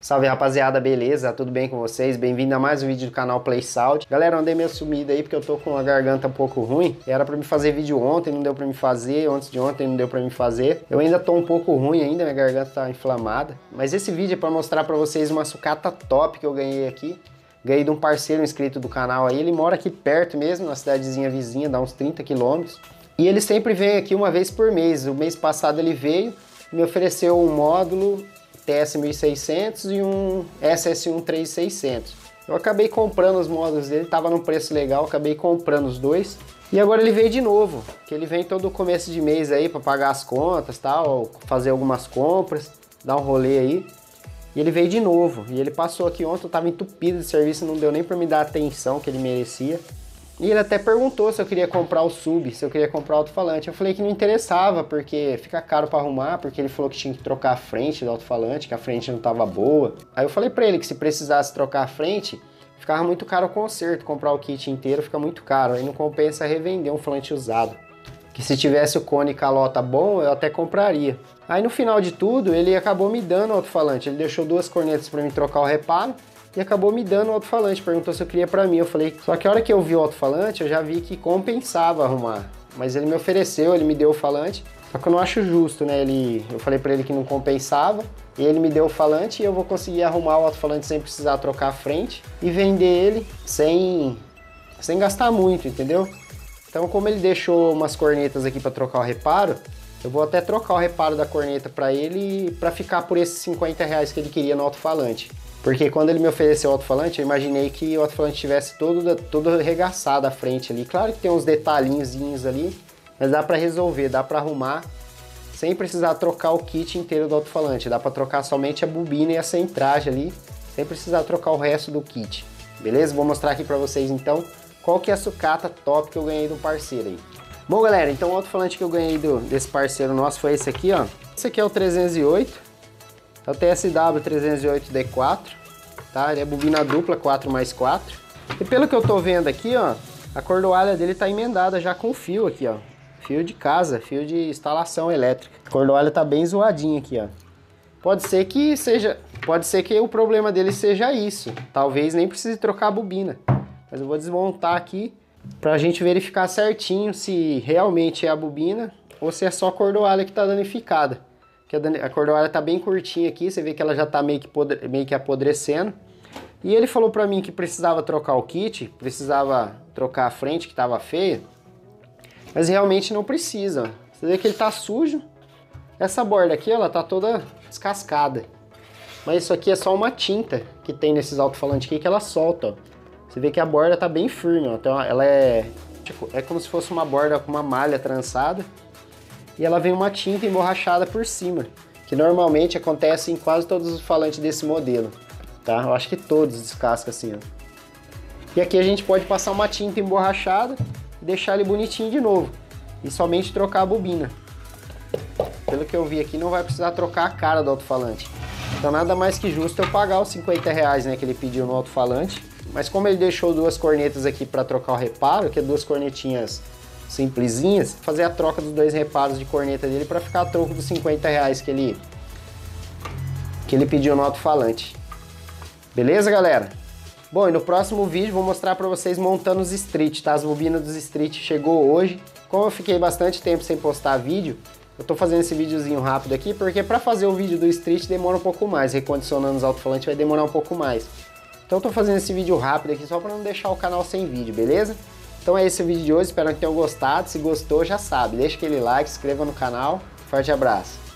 Salve rapaziada, beleza? Tudo bem com vocês? Bem-vindo a mais um vídeo do canal Play Sound. Galera, andei meio sumido aí porque eu tô com a garganta um pouco ruim. Era pra me fazer vídeo ontem, não deu pra me fazer. Antes de ontem não deu pra me fazer. Eu ainda tô um pouco ruim ainda, minha garganta tá inflamada. Mas esse vídeo é pra mostrar pra vocês uma sucata top que eu ganhei aqui. Ganhei de um parceiro inscrito do canal aí. Ele mora aqui perto mesmo, na cidadezinha vizinha, dá uns 30 quilômetros. E ele sempre vem aqui uma vez por mês. O mês passado ele veio, me ofereceu um módulo TS1600 e um SS1 3600. Eu acabei comprando os módulos dele, tava num preço legal, acabei comprando os dois. E agora ele veio de novo, que ele vem todo começo de mês aí para pagar as contas, tal, fazer algumas compras, dar um rolê aí. E ele veio de novo, e ele passou aqui ontem, eu tava entupido de serviço, não deu nem para me dar a atenção que ele merecia. E ele até perguntou se eu queria comprar o sub, se eu queria comprar o alto-falante. Eu falei que não interessava, porque fica caro para arrumar, porque ele falou que tinha que trocar a frente do alto-falante, que a frente não tava boa. Aí eu falei para ele que se precisasse trocar a frente, ficava muito caro o conserto, comprar o kit inteiro fica muito caro, aí não compensa revender um falante usado. Que se tivesse o cone calota bom, eu até compraria. Aí no final de tudo, ele acabou me dando o alto-falante, ele deixou duas cornetas para mim trocar o reparo, e acabou me dando o alto-falante, perguntou se eu queria para mim, eu falei, só que a hora que eu vi o alto-falante, eu já vi que compensava arrumar, mas ele me ofereceu, ele me deu o falante, só que eu não acho justo, né, ele, eu falei para ele que não compensava, e ele me deu o falante e eu vou conseguir arrumar o alto-falante sem precisar trocar a frente e vender ele sem, sem gastar muito, entendeu? Então como ele deixou umas cornetas aqui para trocar o reparo, eu vou até trocar o reparo da corneta para ele para ficar por esses 50 reais que ele queria no alto-falante. Porque quando ele me ofereceu o alto-falante, eu imaginei que o alto-falante tivesse todo, todo arregaçado à frente ali. Claro que tem uns detalhinhos ali, mas dá para resolver, dá para arrumar sem precisar trocar o kit inteiro do alto-falante. Dá para trocar somente a bobina e a centragem ali, sem precisar trocar o resto do kit. Beleza? Vou mostrar aqui para vocês então qual que é a sucata top que eu ganhei do parceiro aí. Bom, galera, então o alto-falante que eu ganhei do, desse parceiro nosso foi esse aqui, ó. Esse aqui é o 308. É o TSW 308D4, tá? Ele é bobina dupla 4 mais 4. E pelo que eu tô vendo aqui, ó, a cordoalha dele tá emendada já com fio aqui, ó. Fio de casa, fio de instalação elétrica. A cordoalha tá bem zoadinha aqui, ó. Pode ser que seja, pode ser que o problema dele seja isso. Talvez nem precise trocar a bobina. Mas eu vou desmontar aqui pra gente verificar certinho se realmente é a bobina ou se é só a cordoalha que tá danificada que a cordoalha tá bem curtinha aqui, você vê que ela já tá meio que, podre, meio que apodrecendo. E ele falou para mim que precisava trocar o kit, precisava trocar a frente que tava feia, mas realmente não precisa. Você vê que ele tá sujo. Essa borda aqui, ela tá toda descascada. Mas isso aqui é só uma tinta que tem nesses alto-falantes aqui que ela solta, ó. Você vê que a borda tá bem firme, ó. Então ela é, tipo, é como se fosse uma borda com uma malha trançada e ela vem uma tinta emborrachada por cima, que normalmente acontece em quase todos os falantes desse modelo, tá? Eu acho que todos descascam assim, ó. E aqui a gente pode passar uma tinta emborrachada e deixar ele bonitinho de novo, e somente trocar a bobina. Pelo que eu vi aqui, não vai precisar trocar a cara do alto-falante. Então nada mais que justo eu pagar os 50 reais né, que ele pediu no alto-falante. Mas como ele deixou duas cornetas aqui para trocar o reparo, que é duas cornetinhas simplesinhas, fazer a troca dos dois reparos de corneta dele para ficar a troco dos 50 reais que ele, que ele pediu no alto-falante. Beleza, galera? Bom, e no próximo vídeo vou mostrar para vocês montando os street, tá? As bobinas dos street chegou hoje. Como eu fiquei bastante tempo sem postar vídeo, eu tô fazendo esse videozinho rápido aqui, porque para fazer o vídeo do street demora um pouco mais, recondicionando os alto-falantes vai demorar um pouco mais. Então eu tô fazendo esse vídeo rápido aqui só para não deixar o canal sem vídeo, beleza? Então é esse o vídeo de hoje, espero que tenham gostado. Se gostou, já sabe, deixa aquele like, se inscreva no canal. Forte abraço!